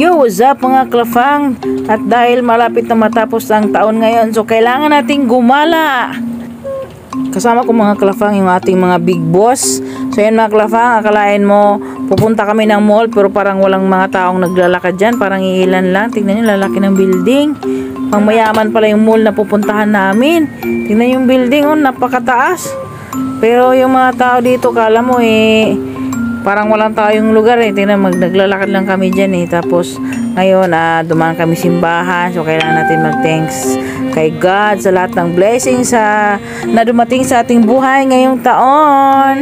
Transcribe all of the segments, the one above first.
Yo, what's up mga klafang? At dahil malapit na matapos ang taon ngayon, so kailangan nating gumala. Kasama ko mga klafang yung ating mga big boss. So yan mga klafang, akalain mo pupunta kami ng mall pero parang walang mga taong naglalakad dyan. Parang iilan lang. Tingnan nyo, lalaki ng building. Pang mayaman pala yung mall na pupuntahan namin. Tingnan yung building, oh, napakataas. Pero yung mga tao dito, kala mo eh, parang walang tayong lugar eh. Tingnan, mag, naglalakad lang kami dyan eh. Tapos, ngayon, ah, dumaan kami simbahan. So, kailangan natin mag-thanks kay God sa lahat ng blessings sa, na dumating sa ating buhay ngayong taon.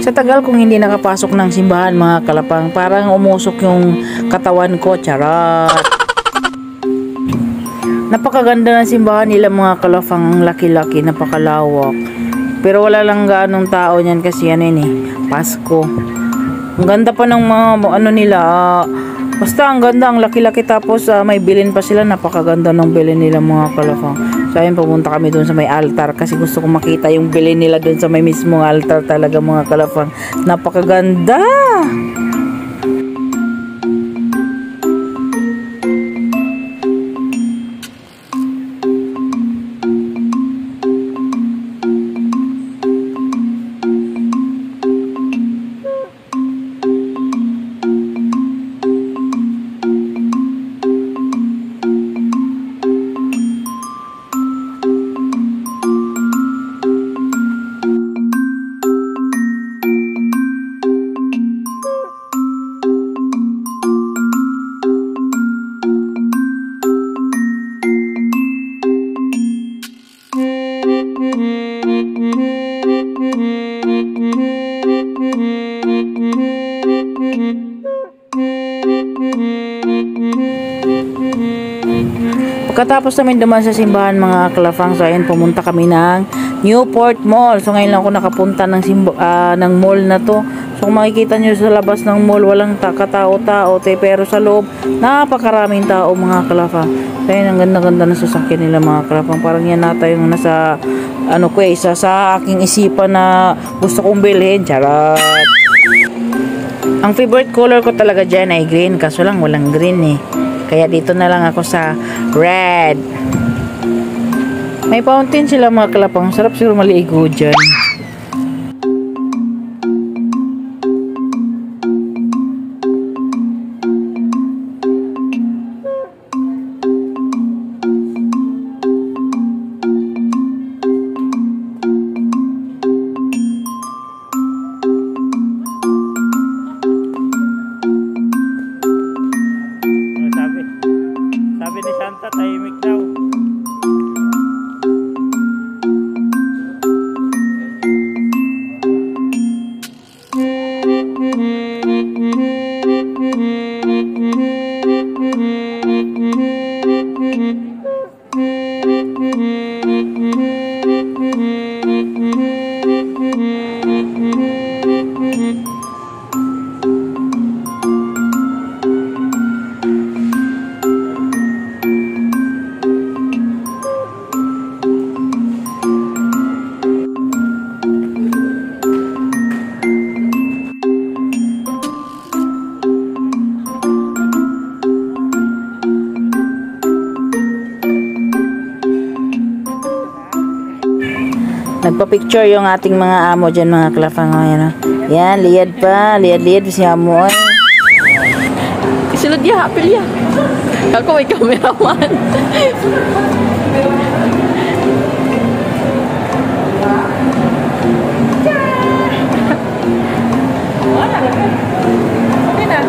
Sa tagal kong hindi nakapasok ng simbahan, mga kalapang, parang umusok yung katawan ko. Charot! Napakaganda ng simbahan nila mga kalafang laki-laki, napakalawak. Pero wala lang ganong tao niyan kasi yan yun eh, Pasko. Ang ganda pa ng mga ano nila, ah, basta ang ganda, ang laki-laki tapos ah, may bilin pa sila, napakaganda ng bilin nila mga kalafang. So ayun, pumunta kami doon sa may altar kasi gusto ko makita yung bilin nila doon sa may mismong altar talaga mga kalafang. Napakaganda! Pagkatapos namin duman sa simbahan mga kalafang, so ayun, pumunta kami ng Newport Mall. So ngayon lang ako nakapunta ng, simbo, ah, ng mall na to. Kung makikita nyo sa labas ng mall, walang ta- katao-tao, te, pero sa loob, napakaraming tao mga kalafang. So ayun, ang ganda-ganda ng sasakyan nila mga kalafang. Parang yan nata yung nasa, ano ko eh, isa sa aking isipan na gusto kong bilhin. Charot! Ang favorite color ko talaga dyan ay green, kaso lang walang green eh. Kaya dito na lang ako sa red. May fountain sila mga kalapang. Sarap siguro maligo dyan. tahimik daw. Nagpa-picture yung ating mga amo dyan mga kalapang. Ayan, oh. Yan, liad pa. Liad-liad si amo. Ay. Sunod niya, hapil niya. Ako may cameraman. Okay na.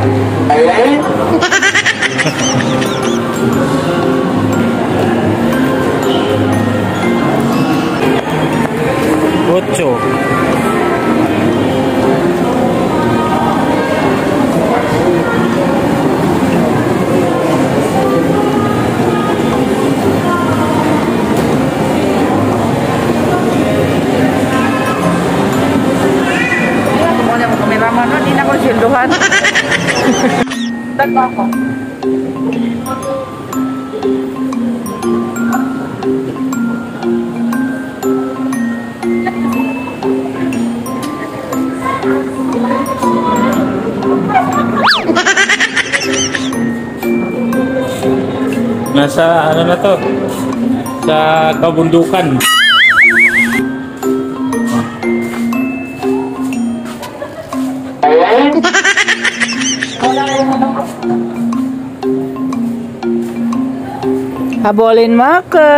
Ocho. po ako. Nasa ano na to? Sa kabundukan. Wala Habulin mo ako.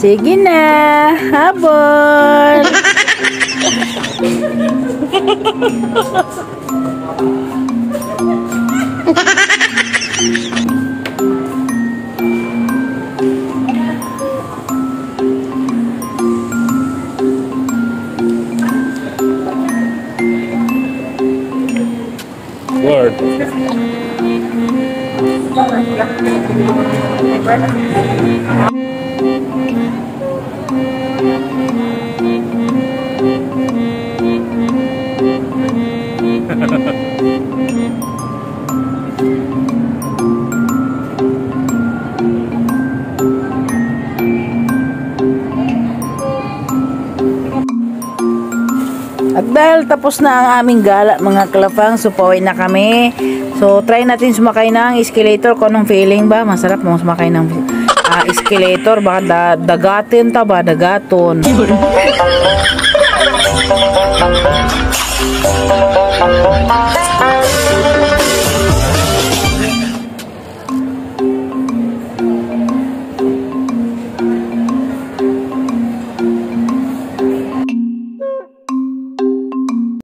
Sige na, habol. At dahil tapos na ang aming gala mga kalafang, so pauwi na kami. So try natin sumakay ng escalator kung anong feeling ba. Masarap mo sumakay ng ah, escalator. Baka da, dagatin ta ba? Dagaton.